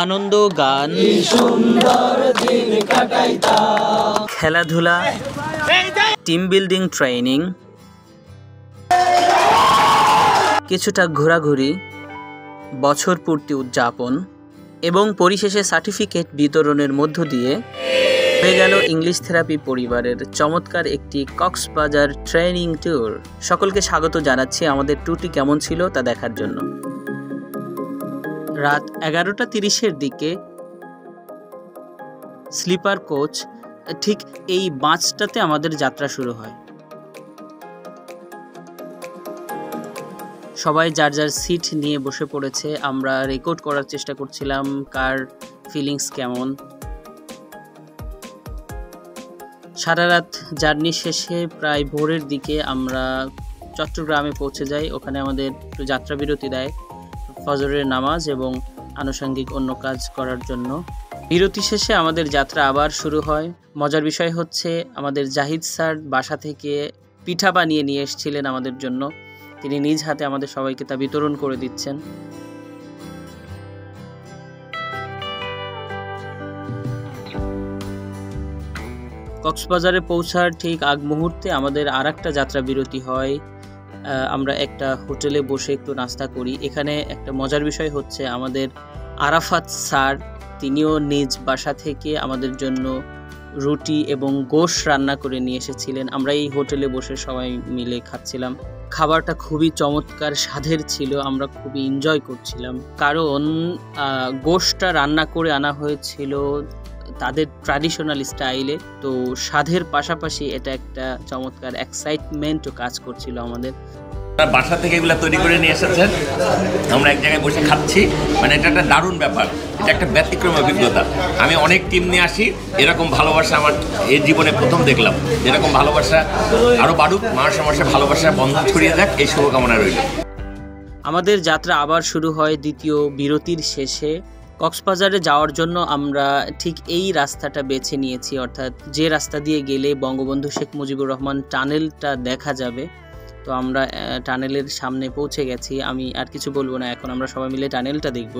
আনন্দ গান। খেলাধুলা team building training কিছুটা ঘোরাঘুরি, বছর পূর্তি উদযাপন এবং পরিশেষে সার্টিফিকেট বিতরণের মধ্য দিয়ে হয়ে গেল ইংলিশ থেরাপি পরিবারের চমৎকার একটি কক্সবাজার ট্রেনিং ট্যুর সকলকে স্বাগত জানাচ্ছি। আমাদের ট্যুরটি কেমন ছিল তা দেখার জন্য। রাত এগারোটা তিরিশের দিকে স্লিপার কোচ, ঠিক এই বাঁচটাতে আমাদের যাত্রা শুরু হয়। সবাই যার যার সিট নিয়ে বসে পড়েছে, আমরা রেকর্ড করার চেষ্টা করছিলাম কার ফিলিংস কেমন। সারা রাত জার্নি শেষে প্রায় ভোরের দিকে আমরা চট্টগ্রামে পৌঁছে যাই, ওখানে আমাদের একটু যাত্রা বিরতি দেয়। ফজরের নামাজ এবং আনুষঙ্গিক অন্য কাজ করার জন্য। বিরতি শেষে আমাদের যাত্রা আবার শুরু হয়। মজার বিষয় হচ্ছে, আমাদের জাহিদ স্যার বাসা থেকে পিঠা বানিয়ে নিয়ে এসেছিলেন আমাদের জন্য। তিনি নিজ হাতে আমাদের সবাইকে তা বিতরণ করে দিচ্ছেন। কক্সবাজারে পৌঁছার ঠিক আগ মুহূর্তে আমাদের আর একটা যাত্রা বিরতি হয়। আমরা একটা হোটেলে বসে একটু নাস্তা করি। এখানে একটা মজার বিষয় হচ্ছে আমাদের আরাফাত স্যার, তিনিও নিজ বাসা থেকে আমাদের জন্য রুটি এবং গোশ রান্না করে নিয়ে এসেছিলেন। আমরা এই হোটেলে বসে সবাই মিলে খাচ্ছিলাম। খাবারটা খুবই চমৎকার, স্বাদের ছিল, আমরা খুবই এনজয় করছিলাম। কারণ গোশটা রান্না করে আনা হয়েছিল তাদের ট্র্যাডিশনাল স্টাইলে তো স্বাদের পাশাপাশি এটা একটা চমৎকার এক্সাইটমেন্টও কাজ করছিল আমাদের। বাসা থেকে এগুলো তৈরি করে নিয়ে এসেছেন। আমরা এক জায়গায় বসে খাচ্ছি। মানে এটা একটা দারুণ ব্যাপার। এটা একটা ব্যতিক্রম অভিজ্ঞতা। আমি অনেক টিম নিয়ে আসি। এরকম ভালোবাসা আমার এই জীবনে প্রথম দেখলাম। এরকম ভালোবাসা আরও বাড়ুক। মাস মাসে ভালোবাসা বন্ধন ছড়িয়ে যাক। এই শুভকামনা রইল। আমাদের যাত্রা আবার শুরু হয় দ্বিতীয় বিরতির শেষে। কক্সবাজারে যাওয়ার জন্য আমরা ঠিক এই রাস্তাটা বেছে নিয়েছি, অর্থাৎ যে রাস্তা দিয়ে গেলে বঙ্গবন্ধু শেখ মুজিবুর রহমান টানেলটা দেখা যাবে। তো আমরা টানেলের সামনে পৌঁছে গেছি। আমি আর কিছু বলব না, এখন আমরা সবাই মিলে টানেলটা দেখব।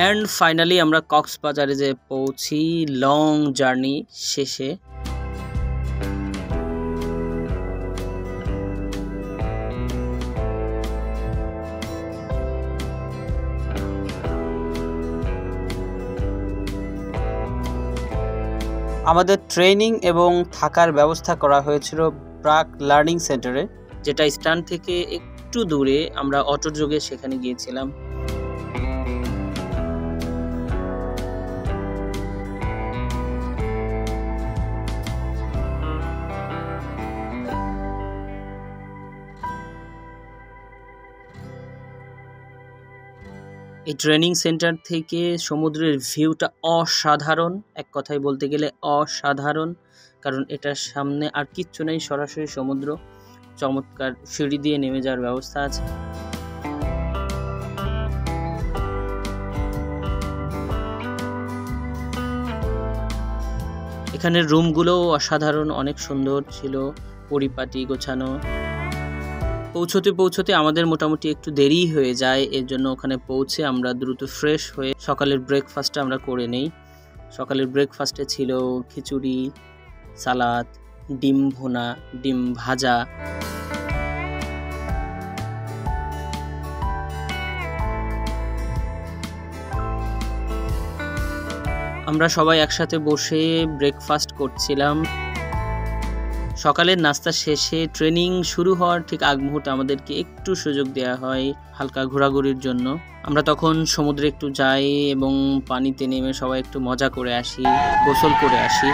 অ্যান্ড ফাইনালি আমরা কক্সবাজারে যে পৌঁছি লং জার্নি শেষে। আমাদের ট্রেনিং এবং থাকার ব্যবস্থা করা হয়েছিল প্রাক লার্নিং সেন্টারে যেটা স্ট্যান্ড থেকে একটু দূরে আমরা অটোর যোগে সেখানে গিয়েছিলাম। এই ট্রেনিং সেন্টার থেকে সমুদ্রের ভিউটা অসাধারণ। এক কথায় বলতে গেলে অসাধারণ, কারণ এটার সামনে আর কিচ্ছু নেই, সরাসরি সমুদ্র। চমৎকার সিঁড়ি দিয়ে নেমে যাওয়ার ব্যবস্থা আছে। এখানের রুমগুলোও অসাধারণ, অনেক সুন্দর ছিল, পরিপাটি গোছানো। পৌঁছতে পৌঁছতে আমাদের মোটামুটি একটু দেরি হয়ে যায়। এর জন্য ওখানে পৌঁছে আমরা দ্রুত ফ্রেশ হয়ে সকালের ব্রেকফাস্টটা আমরা করে নেই। সকালের ব্রেকফাস্টে ছিল খিচুড়ি, সালাদ, ডিম ভোনা, ডিম ভাজা। আমরা সবাই একসাথে বসে ব্রেকফাস্ট করছিলাম। সকালের নাস্তা শেষে ট্রেনিং শুরু হওয়ার ঠিক আগ মুহূর্তে আমাদেরকে একটু সুযোগ দেওয়া হয় হালকা ঘোরাঘুরির জন্য আমরা তখন সমুদ্রে একটু যাই এবং পানিতে নেমে সবাই একটু মজা করে আসি গোসল করে আসি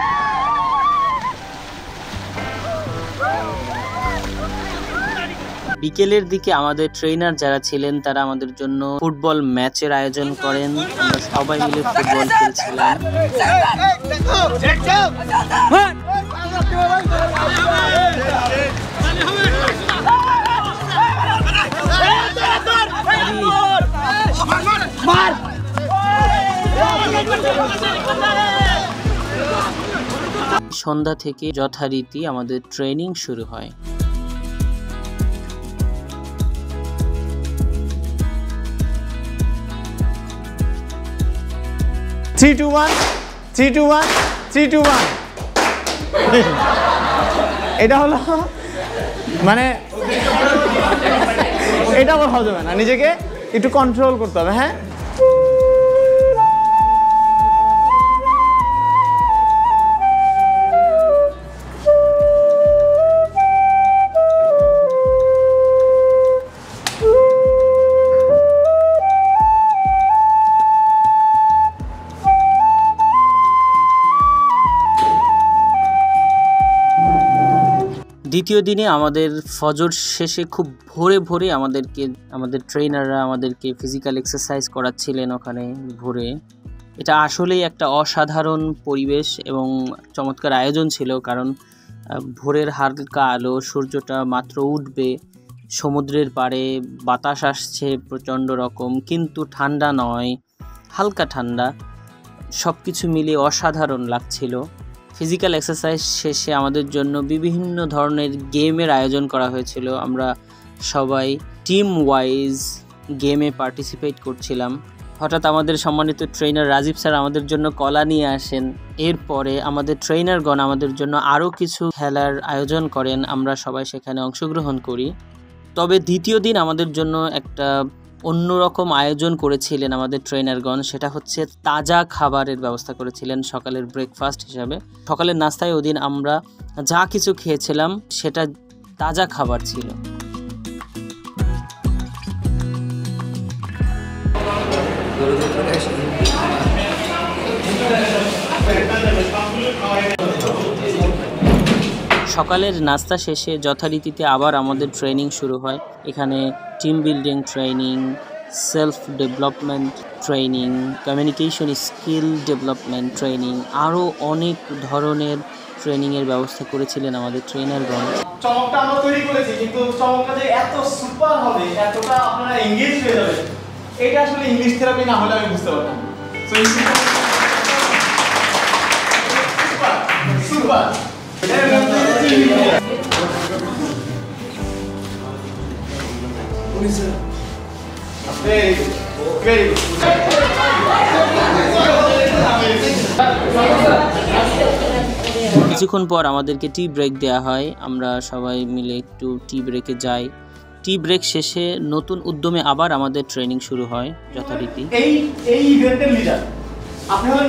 বিকেলের দিকে আমাদের ট্রেনার যারা ছিলেন তারা আমাদের জন্য ফুটবল ম্যাচের আয়োজন করেন আমরা সবাই মিলে ফুটবল খেলছিলাম সন্ধ্যা থেকে যথারীতি আমাদের ট্রেনিং শুরু হয়। Three two one three two one three two one এটা হলো মানে এটা আবার হবে না, নিজেকে একটু কন্ট্রোল করতে হবে হ্যাঁ? দ্বিতীয় দিনে আমাদের ফজর শেষে খুব ভোরে ভোরে আমাদেরকে, আমাদের ট্রেনাররা আমাদেরকে ফিজিক্যাল এক্সারসাইজ করাচ্ছিলেন ওখানে ভোরে। এটা আসলেই একটা অসাধারণ পরিবেশ এবং চমৎকার আয়োজন ছিল কারণ ভোরের হালকা আলো, সূর্যটা মাত্র উঠবে, সমুদ্রের পাড়ে বাতাস আসছে প্রচণ্ড রকম, কিন্তু ঠান্ডা নয়, হালকা ঠান্ডা সব কিছু মিলিয়ে অসাধারণ লাগছিল। ফিজিক্যাল এক্সারসাইজ শেষে আমাদের জন্য বিভিন্ন ধরনের গেমের আয়োজন করা হয়েছিল। আমরা সবাই টিম ওয়াইজ গেমে পার্টিসিপেট করছিলাম। হঠাৎ আমাদের সম্মানিত ট্রেনার রাজীব স্যার আমাদের জন্য কলা নিয়ে আসেন। এরপরে আমাদের ট্রেনারগণ আমাদের জন্য আরও কিছু খেলার আয়োজন করেন। আমরা সবাই সেখানে অংশগ্রহণ করি। তবে দ্বিতীয় দিন আমাদের জন্য একটা অন্যরকম আয়োজন করেছিলেন আমাদের ট্রেনারগণ। সেটা হচ্ছে তাজা খাবারের ব্যবস্থা করেছিলেন সকালের ব্রেকফাস্ট হিসাবে। সকালের নাস্তায় ওদিন আমরা যা কিছু খেয়েছিলাম, সেটা তাজা খাবার ছিল। সকালের নাস্তা শেষে যথারীতিতে আবার আমাদের ট্রেনিং শুরু হয়। এখানে team building training self development training communication skill development training আরও অনেক ধরনের ট্রেনিংয়ের ব্যবস্থা করেছিলেন আমাদের ট্রেনারগণ চমকটা আমরা তৈরি করেছি, কিন্তু চমকটা যে এত সুপার হবে, এতটা আপনারা এঙ্গেজ হয়ে যাবে এটা আসলে ইংলিশ থেরাপি না হলে আমি বুঝতে পারতাম সুপার সুপার কিছুক্ষণ পর আমাদেরকে টি ব্রেক দেওয়া হয়। আমরা সবাই মিলে একটু টি ব্রেকে যাই। টি ব্রেক শেষে নতুন উদ্যমে আবার আমাদের ট্রেনিং শুরু হয়, যথারীতি। এই এই ইভেন্টের লিডার আপনি হলেন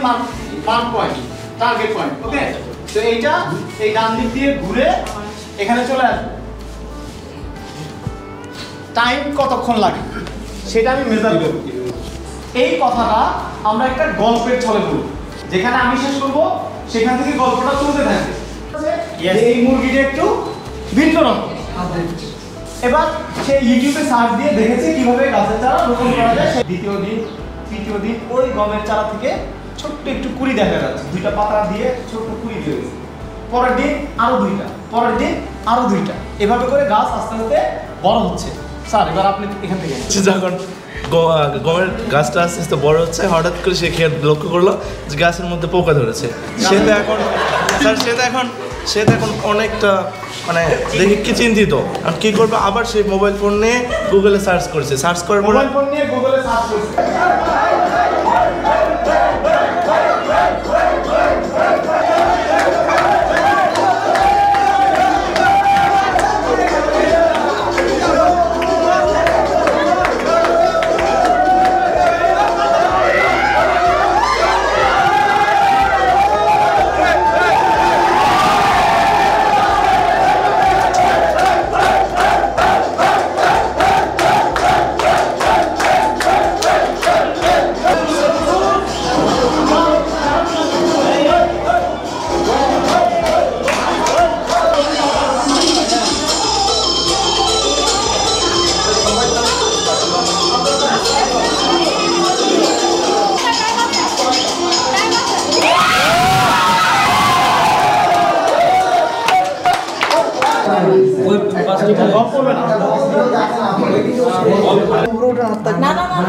mark point target point okay তো এইটা এই ডান দিক দিয়ে ঘুরে এখানে চলে আসবে। টাইম কতক্ষণ লাগে? সেটা আমি মেজার করব। এই কথাটা আমরা একটা গল্পের ছলে বলব। যেখানে আমি শেষ করব সেখান থেকে গল্পটা চলতে থাকবে এই মুরগিটা একটু ভিন্ন রকম এবার সে ইউটিউবে সার্চ দিয়ে দেখেছে কীভাবে গাছের চারা রোপণ করা যায়। দ্বিতীয় দিন তৃতীয় দিন ওই গমের চারা থেকে ছোট্ট একটু কুড়ি দেখা যাচ্ছে। দুইটা পাতা দিয়ে ছোট্ট কুড়ি দিয়ে গেছে পরের দিন আরও দুইটা পরের দিন আরও দুইটা। এভাবে করে গাছ আস্তে আস্তে বড় হচ্ছে। স্যার এবার আপনি এখান থেকে যখন গমের গাছটা আস্তে আস্তে বড় হচ্ছে হঠাৎ করে সে খেয়ে লক্ষ্য করল যে গাছের মধ্যে পোকা ধরেছে। সে তো এখন স্যার সে তো এখন সে তো এখন অনেকটা মানে দেখে কি চিন্তিত। আর কি করবে? আবার সে মোবাইল ফোন নিয়ে গুগলে সার্চ করেছে। সার্চ করার পরে মোবাইল ফোন নিয়ে গুগলে সার্চ করছে। না না না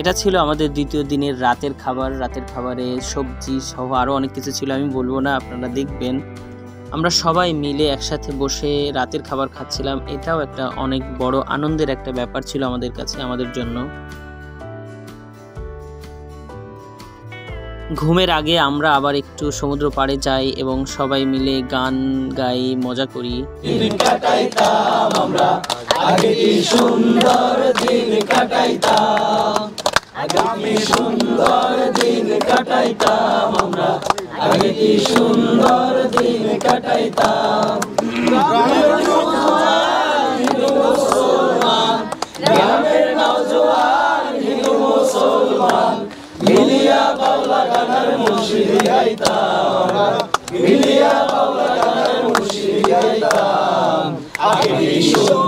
এটা ছিল আমাদের দ্বিতীয় দিনের রাতের খাবার, রাতের খাবারে সবজি সহ আরও অনেক কিছু ছিল, আমি বলব না, আপনারা দেখবেন। আমরা সবাই মিলে একসাথে বসে রাতের খাবার খাচ্ছিলাম, এটাও একটা অনেক বড় আনন্দের একটা ব্যাপার ছিল আমাদের কাছে, আমাদের জন্য। ঘুমের আগে আমরা আবার একটু সমুদ্র পাড়ে যাই এবং সবাই মিলে গান গাই, মজা করি। আগামী সুন্দর দিন কাটাইতাম আমরা। আগে কি সুন্দর দিন কাটাইতাম। গ্রামের নজওয়ান হিন্দু মুসলমান। মিলিয়া বাউলা গানার মুর্শিদি গাইতাম। মিলিয়া বাউলা গানার মুর্শিদি গাইতাম। আগে কি সুন্দর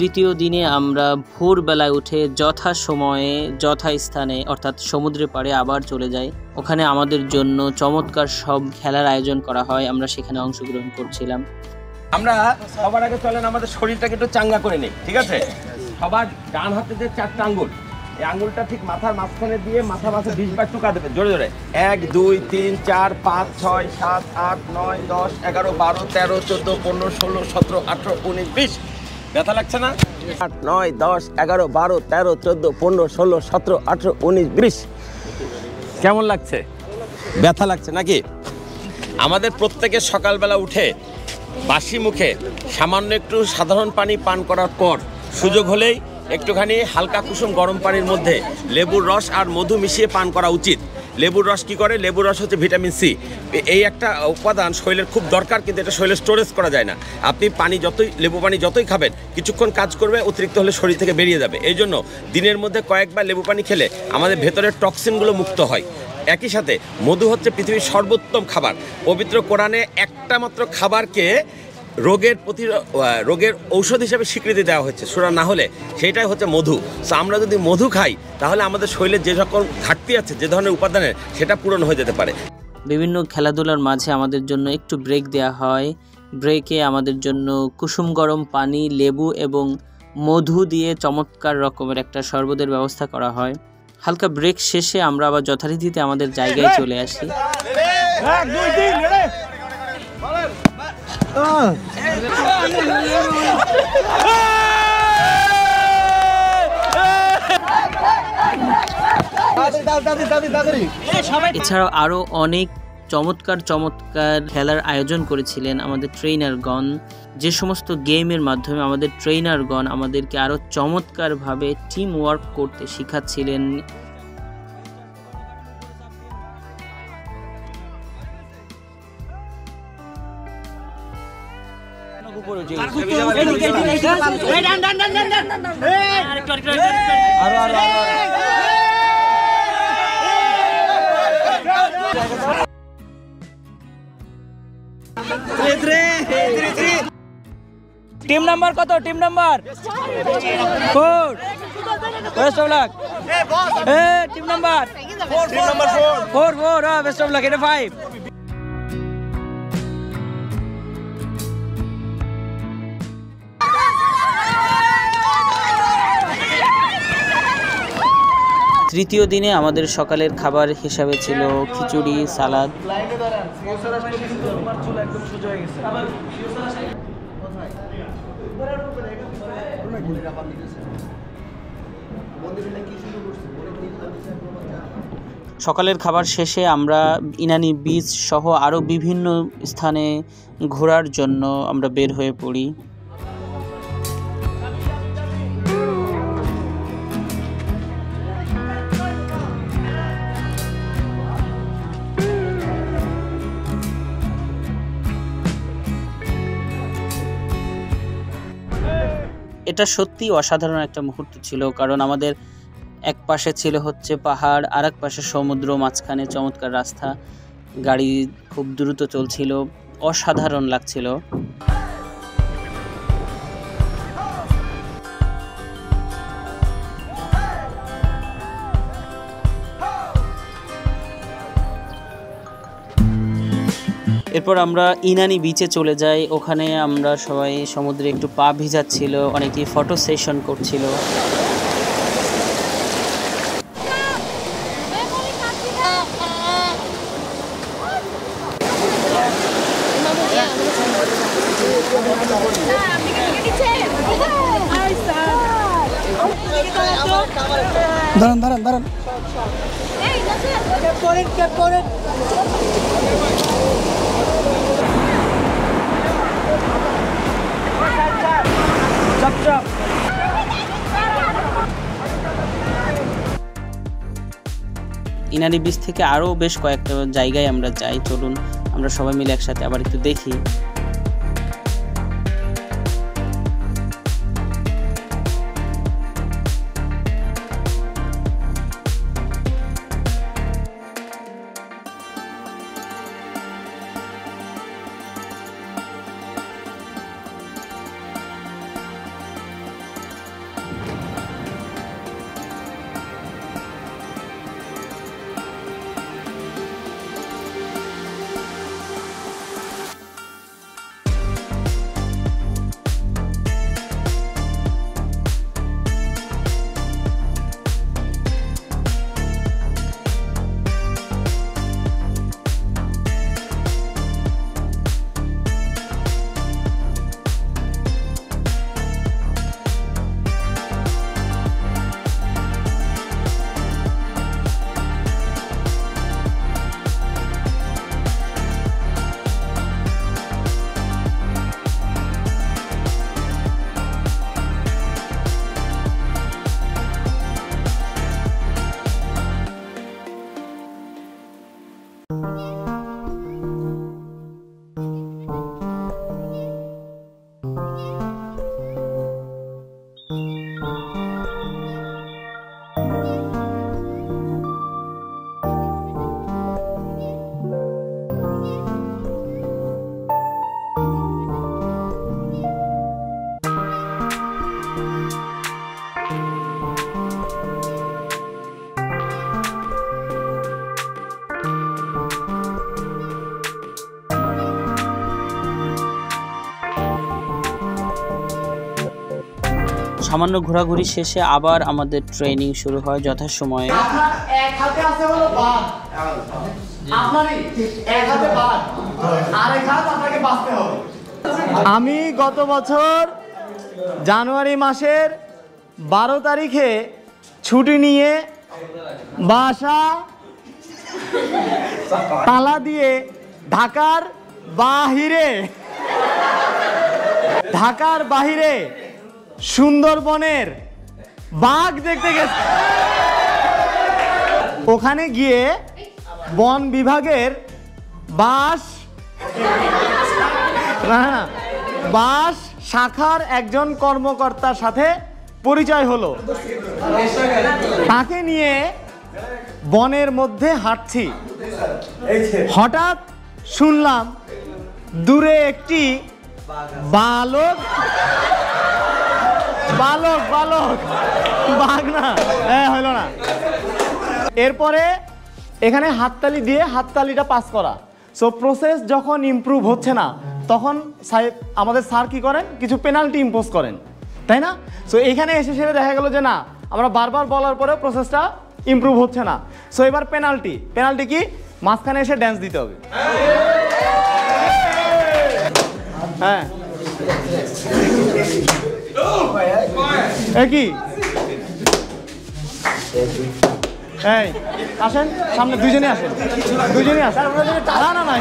তৃতীয় দিনে আমরা ভোরবেলায় উঠে যথা সময়ে যথা স্থানে অর্থাৎ সমুদ্রের পাড়ে আবার চলে যাই। ওখানে আমাদের জন্য চমৎকার সব খেলার আয়োজন করা হয়, আমরা সেখানে অংশগ্রহণ করছিলাম। আমরা সবার আগে চলেন আমাদের শরীরটাকে একটু চাঙ্গা করে নিই, ঠিক আছে? সবার ডান হাতে যে চারটা আঙ্গুল, এই আঙ্গুলটা ঠিক মাথার মাঝখানে দিয়ে মাথা মাথা বিশ বার টুকা দেবে জোরে জোরে। এক, দুই, তিন, চার, পাঁচ, ছয়, সাত, আট, নয়, দশ, এগারো, বারো, তেরো, চোদ্দ, পনেরো, ষোলো, সতেরো, আঠেরো, উনিশ, বিশ। ব্যথা লাগছে না? আট নয় দশ এগারো বারো তেরো চোদ্দ পনেরো ষোলো সতেরো আঠেরো উনিশ বিশ। কেমন লাগছে? ব্যথা লাগছে নাকি? আমাদের প্রত্যেকের সকালবেলা উঠে বাসি মুখে সামান্য একটু সাধারণ পানি পান করার পর সুযোগ হলেই একটুখানি হালকা কুসুম গরম পানির মধ্যে লেবুর রস আর মধু মিশিয়ে পান করা উচিত। লেবুর রস কী করে? লেবুর রস হচ্ছে ভিটামিন সি। এই একটা উপাদান শরীরের খুব দরকার, কিন্তু এটা শরীরে স্টোরেজ করা যায় না। আপনি পানি যতই, লেবু পানি যতই খাবেন, কিছুক্ষণ কাজ করবে, অতিরিক্ত হলে শরীর থেকে বেরিয়ে যাবে। এই জন্য দিনের মধ্যে কয়েকবার লেবু পানি খেলে আমাদের ভেতরের টক্সিনগুলো মুক্ত হয়। একই সাথে মধু হচ্ছে পৃথিবীর সর্বোত্তম খাবার। পবিত্র কোরআনে একটা মাত্র খাবারকে রোগের প্রতি রোগের ঔষধ হিসেবে স্বীকৃতি দেওয়া হচ্ছে সুরা না হলে সেটাই হচ্ছে মধু। সো আমরা যদি মধু খাই তাহলে আমাদের শরীরে যে সকল ঘাটতি আছে যে ধরনের উপাদানের সেটা পূরণ হয়ে যেতে পারে। বিভিন্ন খেলাধুলার মাঝে আমাদের জন্য একটু ব্রেক দেওয়া হয়। ব্রেকে আমাদের জন্য কুসুম গরম পানি লেবু এবং মধু দিয়ে চমৎকার রকমের একটা শরবতের ব্যবস্থা করা হয়। হালকা ব্রেক শেষে আমরা আবার যথারীতিতে আমাদের জায়গায় চলে আসি। এছাড়াও আরও অনেক চমৎকার চমৎকার খেলার আয়োজন করেছিলেন আমাদের ট্রেনারগণ যে সমস্ত গেমের মাধ্যমে আমাদের ট্রেনারগণ আমাদেরকে আরও চমৎকারভাবে টিম ওয়ার্ক করতে শেখাচ্ছিলেন। টিম নাম্বার কত team number four best of luck A team number four four হ্যাঁ বেস্ট অফ লাক এটা ফাইভ তৃতীয় দিনে আমাদের সকালের খাবার হিসাবে ছিল খিচুড়ি, সালাদ। সকালের খাবার শেষে আমরা ইনানি বিচ সহ আরও বিভিন্ন স্থানে ঘোরার জন্য আমরা বের হয়ে পড়ি। এটা সত্যি অসাধারণ একটা মুহূর্ত ছিল, কারণ আমাদের এক পাশে ছিল হচ্ছে পাহাড় আর এক পাশে সমুদ্র, মাঝখানে চমৎকার রাস্তা, গাড়ি খুব দ্রুত চলছিল, অসাধারণ লাগছিল। এরপর আমরা ইনানি বিচে চলে যাই। ওখানে আমরা সবাই সমুদ্রে একটু পা ভিজাচ্ছিল, অনেকেই ফটো সেশন করছিল। ইনানি বিচ থেকে আরও বেশ কয়েকটা জায়গায় আমরা যাই, চলুন আমরা সবাই মিলে একসাথে আবার একটু দেখি। সামান্য ঘোরাঘুরি শেষে আবার আমাদের ট্রেনিং শুরু হয় যথাসময়ে। আমি গত বছর জানুয়ারি মাসের বারো তারিখে ছুটি নিয়ে বাসা তালা দিয়ে ঢাকার বাহিরে ঢাকার বাহিরে সুন্দরবনের বাঘ দেখতে গেছে। ওখানে গিয়ে বন বিভাগের বাস বাস শাখার একজন কর্মকর্তার সাথে পরিচয় হলো। তাকে নিয়ে বনের মধ্যে হাঁটছি। হঠাৎ শুনলাম দূরে একটি বালক বালক বালক। বাঘ না। হ্যাঁ হইল না। এরপরে এখানে হাততালি দিয়ে হাততালিটা পাস করা। সো প্রসেস যখন ইমপ্রুভ হচ্ছে না, তখন সাহেব আমাদের স্যার কি করেন? কিছু পেনাল্টি ইম্পোজ করেন। তাই না? সো এখানে এসে সেটা দেখা গেল যে না, আমরা বারবার বলার পরেও প্রসেসটা ইমপ্রুভ হচ্ছে না। সো এবার পেনাল্টি পেনাল্টি কি? মাঝখানে এসে ড্যান্স দিতে হবে। হ্যাঁ। এই আসেন সামনে দুইজনে আসেন। দুইজনে আসেন। না না না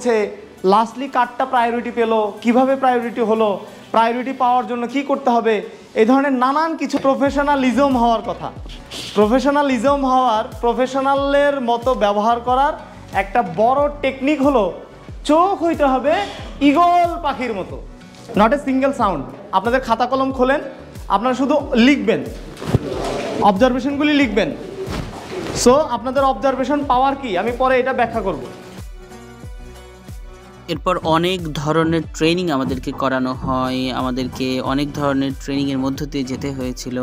বলছে লাস্টলি কার্ডটা প্রায়োরিটি পেল। কীভাবে প্রায়োরিটি হলো? প্রায়োরিটি পাওয়ার জন্য কি করতে হবে? এই ধরনের নানান কিছু প্রফেশনালিজম হওয়ার কথা। প্রফেশনালিজম হওয়ার প্রফেশনালের মতো ব্যবহার করার একটা বড় টেকনিক হলো, চোখ হইতে হবে ইগল পাখির মতো। নট এ সিঙ্গেল সাউন্ড আপনাদের খাতা কলম খোলেন, আপনারা শুধু লিখবেন। অবজারভেশনগুলি লিখবেন। সো আপনাদের অবজারভেশন পাওয়ার কি? আমি পরে এটা ব্যাখ্যা করব। এরপর অনেক ধরনের ট্রেনিং আমাদেরকে করানো হয় আমাদেরকে অনেক ধরনের ট্রেনিংয়ের মধ্য দিয়ে যেতে হয়েছিল।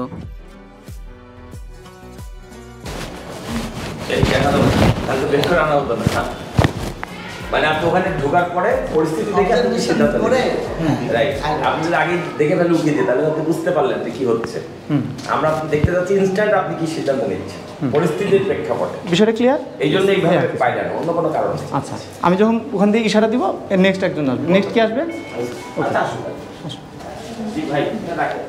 হ্যাঁ। মানে আপনি ওখানে ঢোকার পরে পরিস্থিতি দেখে আপনি সিদ্ধান্ত রাইট আপনি যদি আগে দেখে ফেলে উঠিয়ে দিয়ে তাহলে আপনি বুঝতে পারলেন যে কি হচ্ছে। আমরা দেখতে যাচ্ছি ইনস্ট্যান্ট আপনি কি সিদ্ধান্ত নিচ্ছেন পরিস্থিতির প্রেক্ষাপটে। বিষয়টা ক্লিয়ার এই জন্য এইভাবে পাইলেন অন্য কোনো কারণ আচ্ছা আমি যখন ওখান দিয়ে ইশারা দিব নেক্সট একজন আসবে। নেক্সট কি আসবে? আচ্ছা আসুন। জি ভাই রাখেন।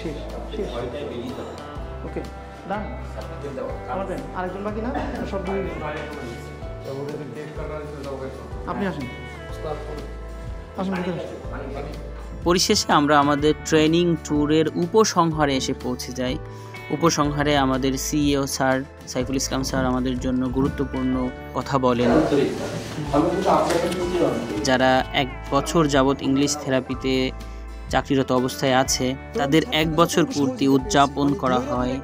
শেষ শেষ। ওকে ডান। দেন আরেকজন বাকি না? সব আপনি আসেন। পরিশেষে আমরা আমাদের ট্রেনিং ট্যুরের উপসংহারে এসে পৌঁছে যাই। উপসংহারে আমাদের CEO sir, Saiful Islam sir আমাদের জন্য গুরুত্বপূর্ণ কথা বলেন। যারা এক বছর যাবৎ ইংলিশ থেরাপিতে চাকরিরত অবস্থায় আছে, তাদের এক বছর পূর্তি উদযাপন করা হয়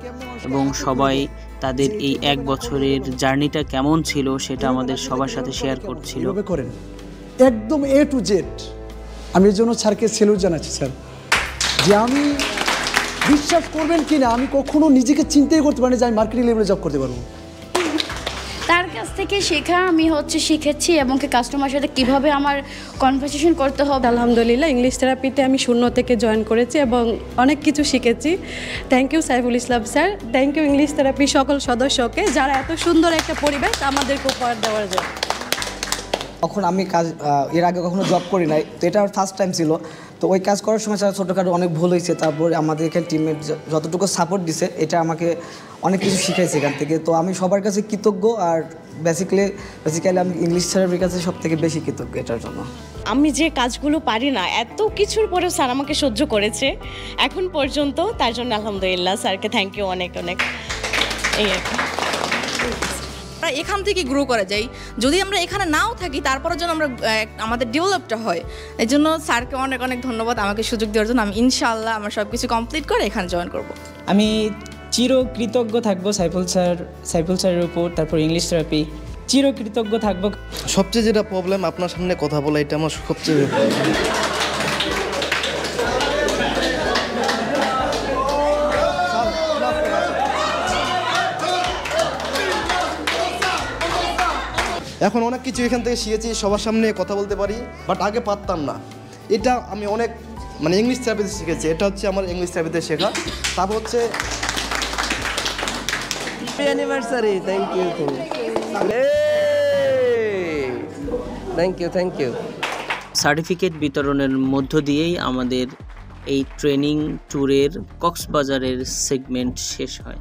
এবং সবাই তাদের এই এক বছরের জার্নিটা কেমন ছিল সেটা আমাদের সবার সাথে শেয়ার করছিল। করেন। একদম এ টু জেড আমি জন্য স্যারকে সেলুট জানাচ্ছি, স্যার। যে আমি বিশ্বাস করবেন কি না আমি কখনো নিজেকে চিন্তাই করতে পারিনি যে আমি মার্কেটিং লেভেলে জব করতে পারব। তার কাছ থেকে শেখা আমি হচ্ছে শিখেছি এবং কি কাস্টমার সাথে কীভাবে আমার কনভারসেশন করতে হবে। আলহামদুলিল্লাহ ইংলিশ থেরাপিতে আমি শূন্য থেকে জয়েন করেছি এবং অনেক কিছু শিখেছি। Thank you Saiful Islam sir thank you English Therapy সকল সদস্যকে যারা এত সুন্দর একটা পরিবেশ আমাদেরকে উপহার দেওয়ার জন্য। তখন আমি কাজ এর আগে কখনো জব করি নাই তো এটা আমার ফার্স্ট টাইম ছিল। তো ওই কাজ করার সময় স্যার ছোটোখাটো অনেক ভুল হয়েছে। তারপর আমাদের এখানে টিমমেট যতটুকু সাপোর্ট দিছে, এটা আমাকে অনেক কিছু শিখাইছে এখান থেকে। তো আমি সবার কাছে কৃতজ্ঞ আর বেসিক্যালি বেসিক্যালি আমি ইংলিশ থেরাপির কাছে সব থেকে বেশি কৃতজ্ঞ এটার জন্য। আমি যে কাজগুলো পারি না, এত কিছুর পরেও স্যার আমাকে সহ্য করেছে। এখন পর্যন্ত তার জন্য আলহামদুলিল্লাহ স্যারকে থ্যাংক ইউ অনেক অনেক। এই আর এখান থেকে গ্রো করা যাই যদি আমরা এখানে নাও থাকি তারপরে যেন আমরা আমাদের ডেভেলপটা হয়। এই জন্য স্যারকে অনেক অনেক ধন্যবাদ আমাকে সুযোগ দেওয়ার জন্য। আমি ইনশাল্লাহ আমার সব কিছু কমপ্লিট করে এখানে জয়েন করব। আমি চির কৃতজ্ঞ থাকব সাইফুল স্যার সাইফুল স্যারের উপর তারপর ইংলিশ থেরাপি চির কৃতজ্ঞ থাকব। সবচেয়ে যেটা প্রবলেম আপনার সামনে কথা বলা এটা আমার সবচেয়ে এখন অনেক কিছু এখান থেকে শিখেছি, সবার সামনে কথা বলতে পারি বাট আগে পারতাম না। এটা আমি অনেক মানে ইংলিশ থেরাপিতে শিখেছি, এটা হচ্ছে আমার ইংলিশ থেরাপিতে শেখা। তারপর হচ্ছে anniversary thank you thank you thank you certificate বিতরণের মধ্য দিয়েই আমাদের এই ট্রেনিং ট্যুরের কক্সবাজারের সেগমেন্ট শেষ হয়।